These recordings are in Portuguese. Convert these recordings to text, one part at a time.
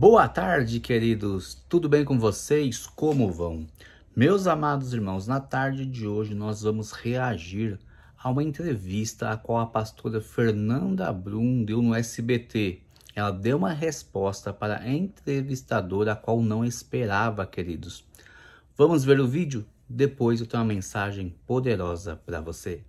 Boa tarde, queridos. Tudo bem com vocês? Como vão? Meus amados irmãos, na tarde de hoje nós vamos reagir a uma entrevista a qual a pastora Fernanda Brum deu no SBT. Ela deu uma resposta para a entrevistadora a qual não esperava, queridos. Vamos ver o vídeo? Depois eu tenho uma mensagem poderosa para você.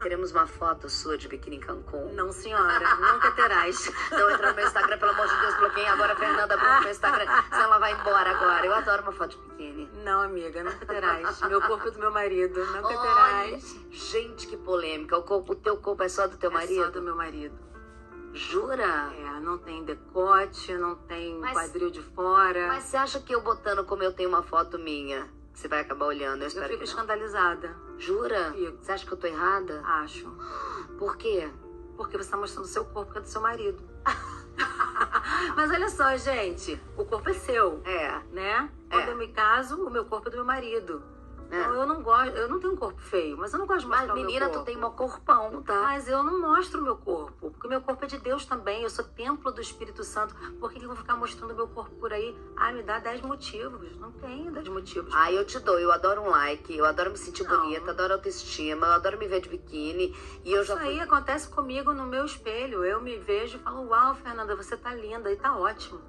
Teremos uma foto sua de biquíni em Cancún. Não, senhora, nunca terás. Então entra no meu Instagram, pelo amor de Deus, bloqueei agora a Fernanda no meu Instagram, senão ela vai embora agora. Eu adoro uma foto de biquíni. Não, amiga, nunca terás. Meu corpo é do meu marido, nunca Olha, terás. gente, que polêmica. O, corpo, o teu corpo é só do teu É marido? só do meu marido. Jura? É, não tem decote, não tem Mas- quadril de fora. Mas você acha que eu botando como eu tenho uma foto minha, você vai acabar olhando? Eu eu espero fico que não. escandalizada. Jura? Fico. Você acha que eu tô errada? Acho. Por quê? Porque você tá mostrando o seu corpo que é do seu marido. Mas olha só, gente. O corpo é seu, É. né? Quando É. eu me caso, o meu corpo é do meu marido. É. Então, eu não gosto, eu não tenho um corpo feio, mas eu não gosto de mostrar Mas, menina, tu tem um corpão, tá? Mas eu não mostro o meu corpo, porque meu corpo é de Deus também. Eu sou templo do Espírito Santo. Por que, que eu vou ficar mostrando meu corpo por aí? Ah, me dá 10 motivos. Não tem 10 motivos. Ah, eu te dou. Eu adoro um like, eu adoro me sentir Não. bonita, adoro autoestima, eu adoro me ver de biquíni. E eu Isso já fui... aí acontece comigo no meu espelho. Eu me vejo e falo, uau, Fernanda, você tá linda e tá ótimo.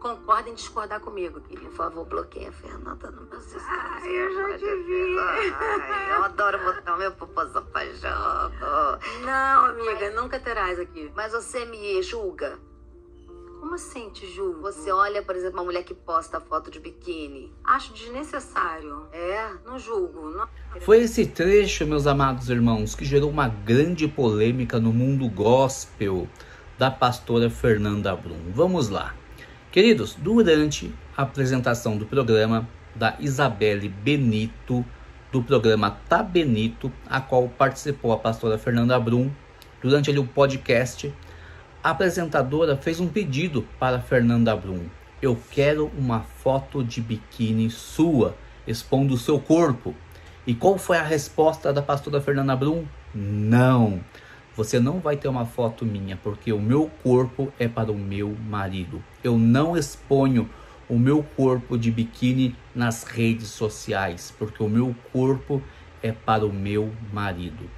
Concorda em discordar comigo, querida. Por favor, bloqueia a Fernanda no meu sistema. Ai, eu já te vi. Ai, eu adoro botar o meu popozão pra jogo. Não, amiga, nunca terás aqui. Mas você me julga? Como assim, te julgo? Você olha, por exemplo, uma mulher que posta foto de biquíni. Acho desnecessário. É? Não julgo. Não... Foi esse trecho, meus amados irmãos, que gerou uma grande polêmica no mundo gospel da pastora Fernanda Brum. Vamos lá. Queridos, durante a apresentação do programa da Isabelle Benito, do programa Tá Benito, a qual participou a pastora Fernanda Brum, durante ali o podcast, a apresentadora fez um pedido para Fernanda Brum. Eu quero uma foto de biquíni sua, expondo o seu corpo. E qual foi a resposta da pastora Fernanda Brum? Não. Você não vai ter uma foto minha, porque o meu corpo é para o meu marido. Eu não exponho o meu corpo de biquíni nas redes sociais, porque o meu corpo é para o meu marido.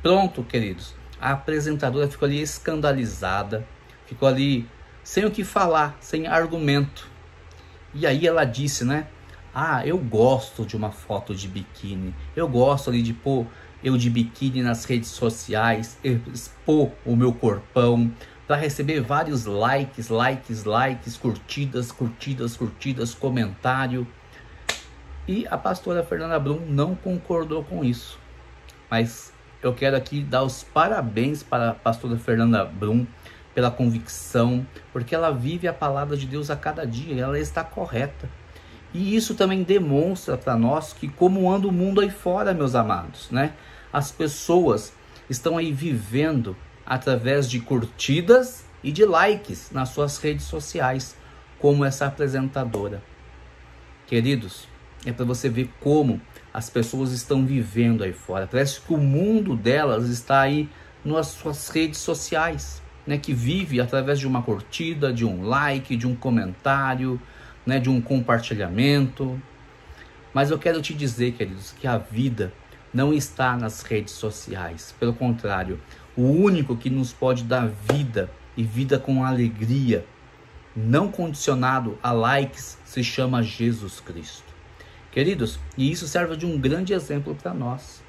Pronto, queridos. A apresentadora ficou ali escandalizada, ficou ali sem o que falar, sem argumento. E aí ela disse, né? Ah, eu gosto de uma foto de biquíni. Eu gosto ali de pôr eu de biquíni nas redes sociais, expor o meu corpão para receber vários likes, likes, likes, curtidas, curtidas, curtidas, comentário. E a pastora Fernanda Brum não concordou com isso. Mas eu quero aqui dar os parabéns para a pastora Fernanda Brum pela convicção, porque ela vive a palavra de Deus a cada dia, ela está correta. E isso também demonstra para nós que como anda o mundo aí fora, meus amados, né? As pessoas estão aí vivendo através de curtidas e de likes nas suas redes sociais, como essa apresentadora. Queridos, é para você ver como as pessoas estão vivendo aí fora. Parece que o mundo delas está aí nas suas redes sociais, né? Que vive através de uma curtida, de um like, de um comentário, né? De um compartilhamento. Mas eu quero te dizer, queridos, que a vida não está nas redes sociais. Pelo contrário, o único que nos pode dar vida e vida com alegria, não condicionado a likes, se chama Jesus Cristo. Queridos, e isso serve de um grande exemplo para nós.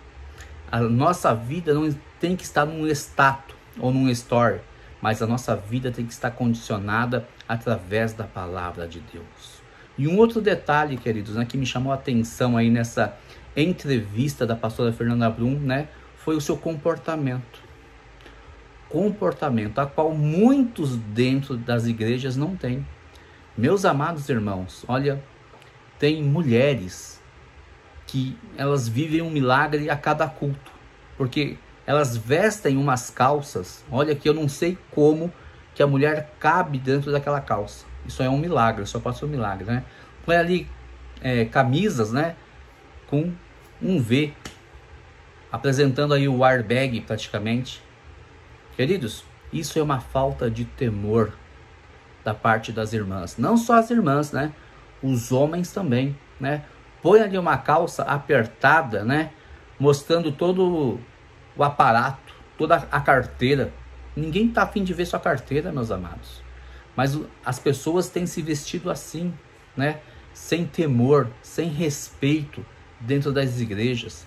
A nossa vida não tem que estar num status ou num story, mas a nossa vida tem que estar condicionada através da palavra de Deus. E um outro detalhe, queridos, né, que me chamou a atenção aí nessa entrevista da pastora Fernanda Brum, né, foi o seu comportamento. Comportamento a qual muitos dentro das igrejas não têm. Meus amados irmãos, olha, tem mulheres que elas vivem um milagre a cada culto, porque elas vestem umas calças, olha que eu não sei como que a mulher cabe dentro daquela calça. Isso é um milagre, só pode ser um milagre, né? Põe ali é, camisas, né? Com um V, apresentando aí o airbag praticamente. Queridos, isso é uma falta de temor da parte das irmãs. Não só as irmãs, né? Os homens também, né? Põe ali uma calça apertada, né? Mostrando todo o aparato, toda a carteira. Ninguém tá afim de ver sua carteira, meus amados. Mas as pessoas têm se vestido assim, né? Sem temor, sem respeito dentro das igrejas,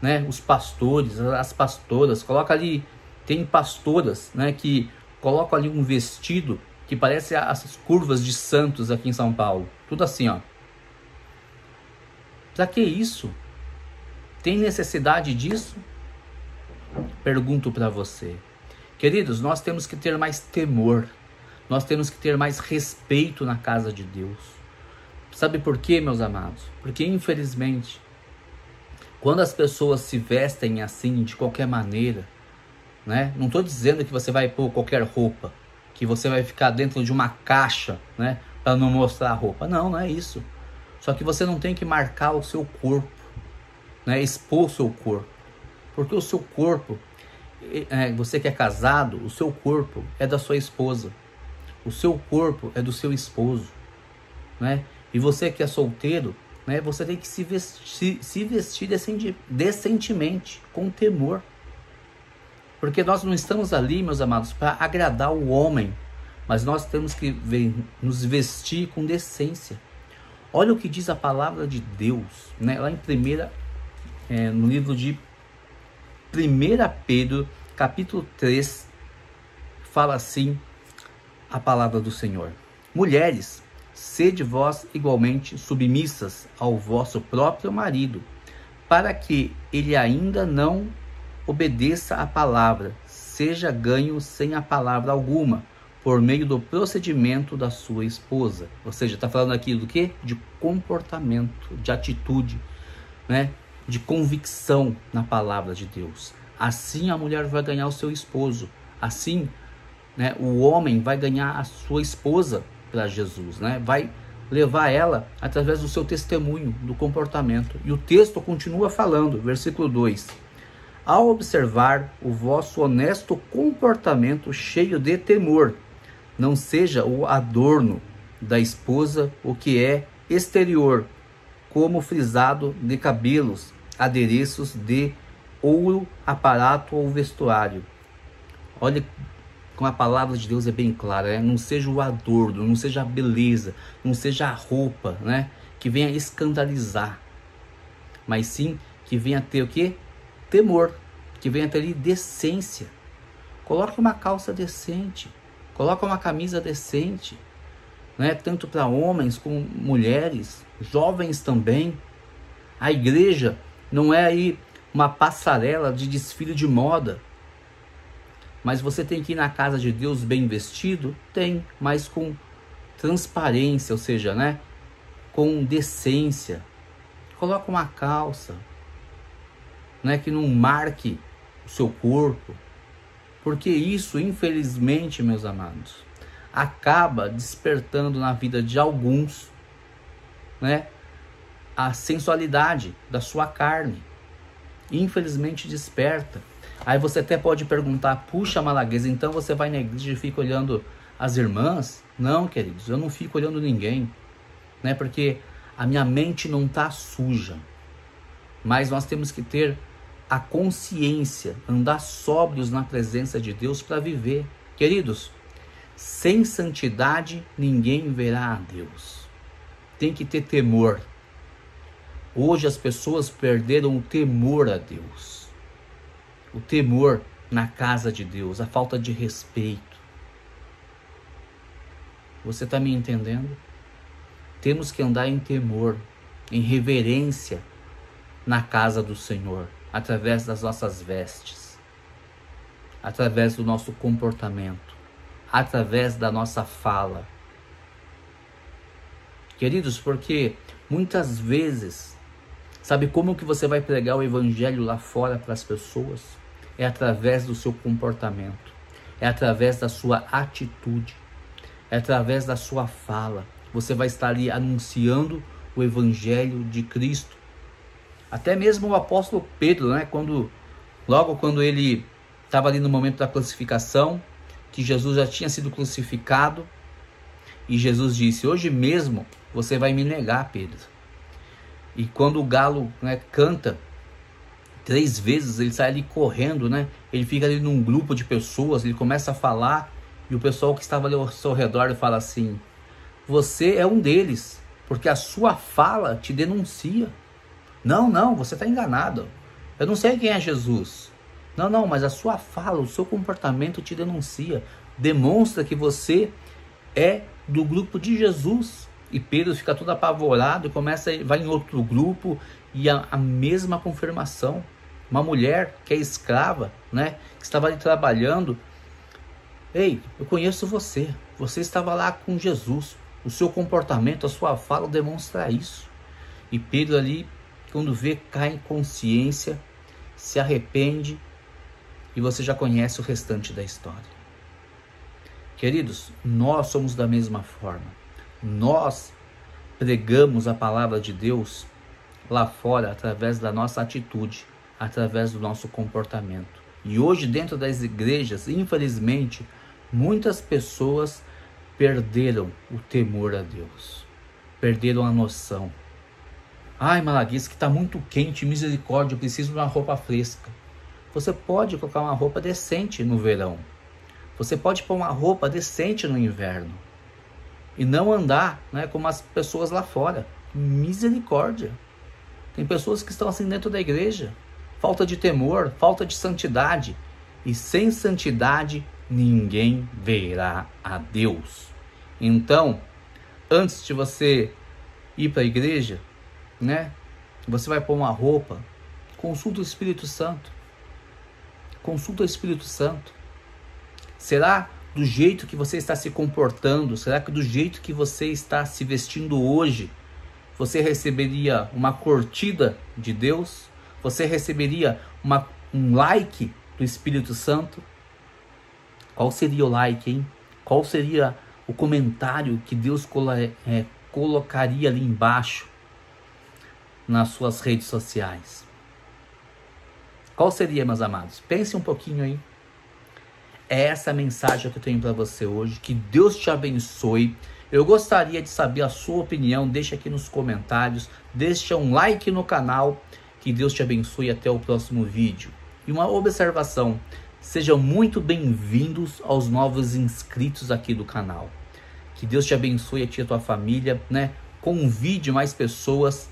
né? Os pastores, as pastoras, coloca ali, tem pastoras, né? Que colocam ali um vestido que parece as curvas de Santos aqui em São Paulo, tudo assim, ó. Para que isso? Tem necessidade disso? Pergunto para você. Queridos, nós temos que ter mais temor. Nós temos que ter mais respeito na casa de Deus. Sabe por quê, meus amados? Porque infelizmente, quando as pessoas se vestem assim de qualquer maneira, né? Não estou dizendo que você vai pôr qualquer roupa, que você vai ficar dentro de uma caixa, né, para não mostrar a roupa. Não, não é isso. Só que você não tem que marcar o seu corpo, né, expor o seu corpo, porque o seu corpo, é, você que é casado, o seu corpo é da sua esposa, o seu corpo é do seu esposo, né? E você que é solteiro, né, você tem que se vestir, se vestir decentemente, com temor. Porque nós não estamos ali, meus amados, para agradar o homem, mas nós temos que nos vestir com decência. Olha o que diz a palavra de Deus, né? lá em primeira, é, no livro de 1 Pedro, capítulo 3, fala assim a palavra do Senhor. Mulheres, sede vós igualmente submissas ao vosso próprio marido, para que ele ainda não obedeça à palavra, seja ganho sem a palavra alguma por meio do procedimento da sua esposa. Ou seja, está falando aqui do que? De comportamento, de atitude, né? de convicção na palavra de Deus. Assim a mulher vai ganhar o seu esposo. Assim né, o homem vai ganhar a sua esposa para Jesus. Né? Vai levar ela através do seu testemunho, do comportamento. E o texto continua falando, versículo 2. Ao observar o vosso honesto comportamento cheio de temor, não seja o adorno da esposa o que é exterior, como frisado de cabelos, adereços de ouro, aparato ou vestuário. Olha como a palavra de Deus é bem clara, né? não seja o adorno, não seja a beleza, não seja a roupa, né? Que venha escandalizar, mas sim que venha ter o que? Temor, que venha ter decência. Coloque uma calça decente, Coloca uma camisa decente, né? tanto para homens como mulheres, jovens também. A igreja não é aí uma passarela de desfile de moda. Mas você tem que ir na casa de Deus bem vestido? Tem, mas com transparência, ou seja, né? com decência. Coloca uma calça, né? que não marque o seu corpo, porque isso, infelizmente, meus amados, acaba despertando na vida de alguns, né, a sensualidade da sua carne. Infelizmente desperta. Aí você até pode perguntar: "Puxa, Malaguesa, então você vai na igreja e fica olhando as irmãs?" Não, queridos, eu não fico olhando ninguém, né? Porque a minha mente não está suja. Mas nós temos que ter a consciência, andar sóbrios na presença de Deus para viver. Queridos, sem santidade ninguém verá a Deus. Tem que ter temor. Hoje as pessoas perderam o temor a Deus. O temor na casa de Deus, a falta de respeito. Você está me entendendo? Temos que andar em temor, em reverência na casa do Senhor através das nossas vestes, através do nosso comportamento, através da nossa fala. Queridos, porque muitas vezes, sabe como que você vai pregar o evangelho lá fora para as pessoas? É através do seu comportamento, é através da sua atitude, é através da sua fala. Você vai estar ali anunciando o evangelho de Cristo até mesmo o apóstolo Pedro, né, quando logo quando ele estava ali no momento da crucificação, que Jesus já tinha sido crucificado, e Jesus disse: Hoje mesmo você vai me negar, Pedro. E quando o galo né, canta três vezes, ele sai ali correndo, né? Ele fica ali num grupo de pessoas, ele começa a falar, e o pessoal que estava ali ao seu redor fala assim: Você é um deles, porque a sua fala te denuncia. Não, não, você está enganado. Eu não sei quem é Jesus. Não, não, mas a sua fala, o seu comportamento te denuncia. Demonstra que você é do grupo de Jesus. E Pedro fica todo apavorado e começa, vai em outro grupo e a, a mesma confirmação. Uma mulher que é escrava, né, que estava ali trabalhando. Ei, eu conheço você. Você estava lá com Jesus. O seu comportamento, a sua fala demonstra isso. E Pedro ali, quando vê, cai em consciência, se arrepende e você já conhece o restante da história. Queridos, nós somos da mesma forma. Nós pregamos a palavra de Deus lá fora através da nossa atitude, através do nosso comportamento. E hoje, dentro das igrejas, infelizmente, muitas pessoas perderam o temor a Deus, perderam a noção. Ai, Malaguis, que está muito quente, misericórdia, eu preciso de uma roupa fresca. Você pode colocar uma roupa decente no verão. Você pode pôr uma roupa decente no inverno. E não andar né, como as pessoas lá fora. Misericórdia. Tem pessoas que estão assim dentro da igreja. Falta de temor, falta de santidade. E sem santidade ninguém verá a Deus. Então, antes de você ir para a igreja, né? Você vai pôr uma roupa, consulta o Espírito Santo. Consulta o Espírito Santo. Será do jeito que você está se comportando? Será que do jeito que você está se vestindo hoje, você receberia uma curtida de Deus? Você receberia uma, um like do Espírito Santo? Qual seria o like, hein? Qual seria o comentário que Deus é, colocaria ali embaixo nas suas redes sociais? Qual seria, meus amados? Pense um pouquinho aí. É essa mensagem que eu tenho para você hoje. Que Deus te abençoe. Eu gostaria de saber a sua opinião. Deixa aqui nos comentários. Deixa um like no canal. Que Deus te abençoe até o próximo vídeo. E uma observação. Sejam muito bem-vindos aos novos inscritos aqui do canal. Que Deus te abençoe a ti e a tua família, né? Convide mais pessoas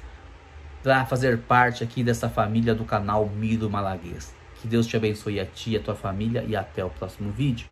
para fazer parte aqui dessa família do canal Miro Malaguês. Que Deus te abençoe a ti e a tua família e até o próximo vídeo.